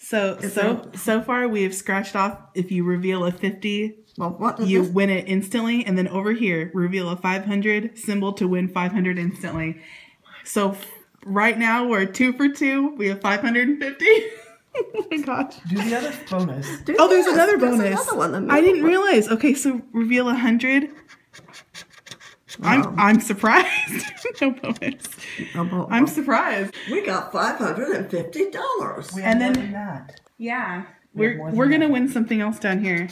So so so far we have scratched off if you reveal a 50 Well, what you this? win it instantly and then over here reveal a 500 symbol to win 500 instantly. So right now we're 2 for 2. We have 550. oh my gosh. Do the other bonus. Do Oh, there's this. another There's bonus. another one, I didn't one. realize. Okay, so reveal a 100. I'm I'm surprised. no bonus. Oh, well, I'm surprised. we got five hundred and fifty dollars. We And then- that. Yeah. We have We're we're going to that. win something else down here.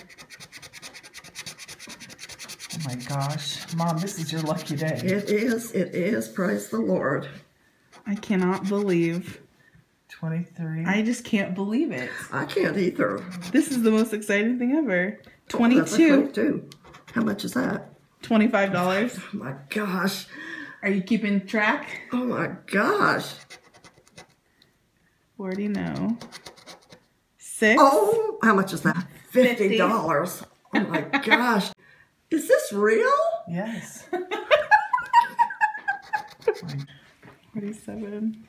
Oh my gosh. Mom, this is your lucky day. It is. It is. Praise the Lord. I cannot believe. 23. I just can't believe it. I can't either. This is the most exciting thing ever. Oh, that's a 22 22. How much is that? $25. Oh my gosh. Are you keeping track? Oh my gosh. Already know. Six. Oh, how much is that? Fifty dollars. Oh my gosh. Is this real? Yes. 47.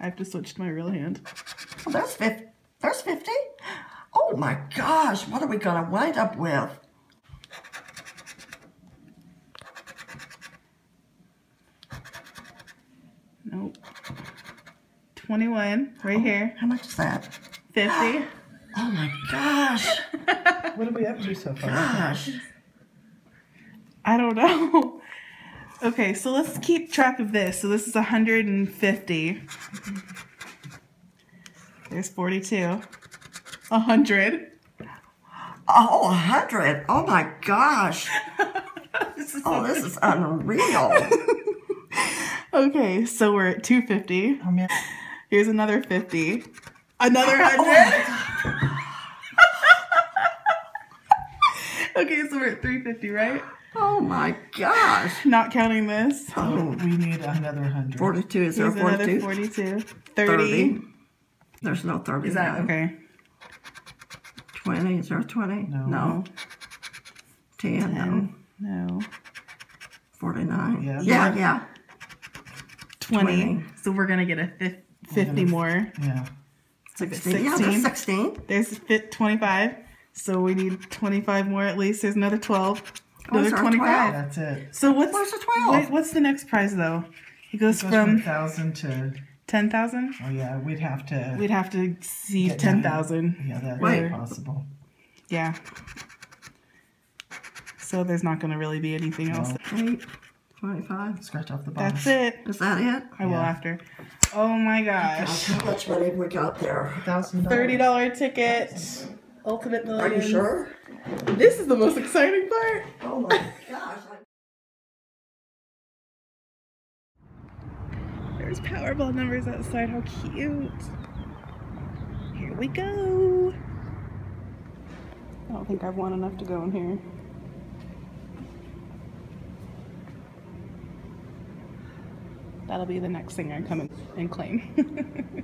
I have to switch to my real hand. Oh, there's fifty. There's fifty. Oh my gosh. What are we gonna wind up with? 21. Right oh, here. How much is that? 50. Oh my gosh. what did we up to so far? Gosh. I don't know. Okay, so let's keep track of this. So this is 150. There's 42. 100. Oh, a hundred. Oh my gosh. This is Oh, this is unreal. Okay, so we're at 250. Oh man. Here's another 50. Another Oh 100. okay, so we're at 350, right? Oh my gosh. Not counting this. Oh, We need another 100. 42. Is there a Here's 42? 42. 30. There's no 30. Is that now. okay? 20. Is there a 20? No. No. 10. No. No. 49. Yeah. Yeah, yeah. 20. 20. So we're going to get a fif- 50 more. Yeah. It's 16. Yeah, 16. there's 16. There's 25. So we need 25 more at least. There's another 12. Oh, Another is there a 25. That's it. So what's Where's the 12? Wait, what's the next prize though? It goes, Goes from from 1,000 to, 10,000. oh yeah, we'd have to. We'd have to see 10,000. yeah, that's possible. Yeah. So there's not going to really be anything else. No. 8, 25. Scratch off the bottom. That's it. Is that it? I will after. Oh my gosh. How much money have we got there? $1,000. $30 ticket. Ultimate Are you sure? This is the most exciting part. Oh my gosh. There's Powerball numbers outside. How cute. Here we go. I don't think I've won enough to go in here. That'll be the next thing I come and claim.